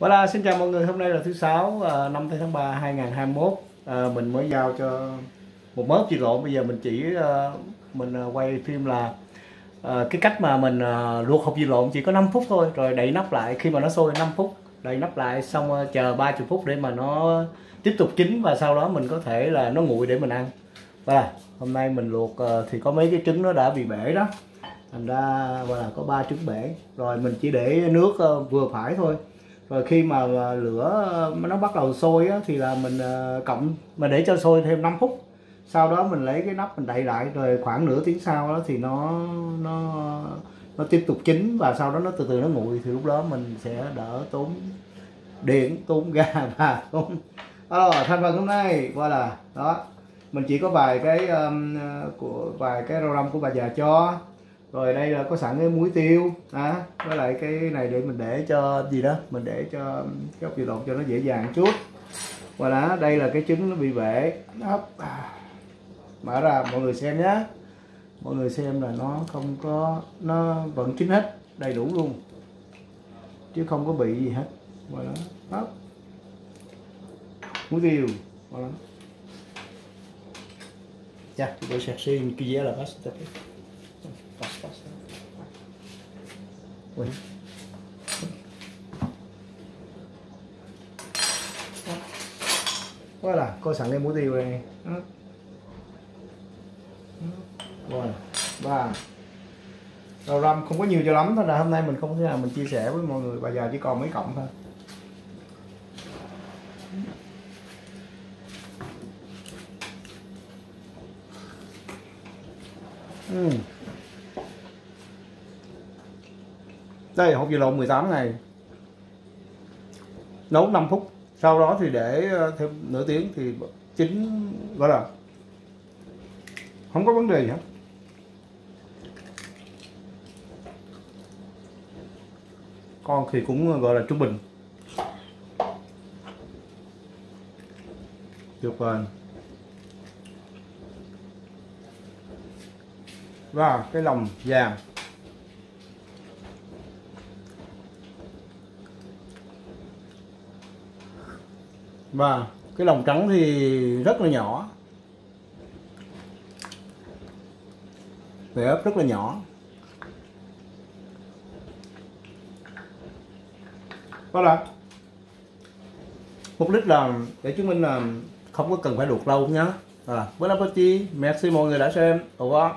Voilà, xin chào mọi người, hôm nay là thứ sáu à, năm tháng 3 2021 à, Mình mới giao cho một mớp chị lộn, bây giờ mình chỉ à, mình à, quay phim là à, cái cách mà mình luộc hộp dì lộn chỉ có 5 phút thôi Rồi đậy nắp lại. Khi mà nó sôi 5 phút Đậy nắp lại xong à, chờ 30 phút để mà nó tiếp tục chín và sau đó mình có thể là nó nguội để mình ăn. Voilà, hôm nay mình luộc thì có mấy cái trứng nó đã bị bể đó. Thành ra là có ba trứng bể. Rồi mình chỉ để nước vừa phải thôi và khi mà à, lửa nó bắt đầu sôi á, thì là mình à, cộng mà để cho sôi thêm 5 phút. Sau đó mình lấy cái nắp mình đậy lại rồi khoảng nửa tiếng sau đó thì nó nó nó tiếp tục chín và sau đó nó từ từ nó nguội. Thì lúc đó mình sẽ đỡ tốn điện tốn ga và tốn à, alo thành phần hôm nay qua là đó. Mình chỉ có vài cái um, của vài cái rau răm của bà già cho rồi đây là có sẵn cái muối tiêu à, với lại cái này để mình để cho gì đó mình để cho cái ốc vịt lộn cho nó dễ dàng chút và đó đây là cái trứng nó bị bể Hop. À, mở ra mọi người xem nhé mọi người xem là nó không có nó vẫn chín hết đầy đủ luôn chứ không có bị gì hết và đó Hop. muối tiêu và đó Dạ, tôi sẽ xin cái gì là. Basta. Ui. Voilà, coi sẵn cái mũi tiêu này. Rồi, ba rau răm không có nhiều cho lắm thôi là hôm nay mình không thể nào mình chia sẻ với mọi người bây giờ chỉ còn mấy cộng thôi Ừ. Đây hột dừa lộn 18 ngày Nấu 5 phút. Sau đó thì để ờ, thêm nửa tiếng thì chín, gọi là, Không có vấn đề gì hết. Con thì cũng ờ, gọi là trung bình. Tuyệt vời và cái lòng vàng. Và cái lòng trắng thì rất là nhỏ. Bể ấp rất là nhỏ. Đó là mục đích là để chứng minh là không có cần phải luộc lâu nhé à, bon appétit merci mọi người đã xem. Au revoir.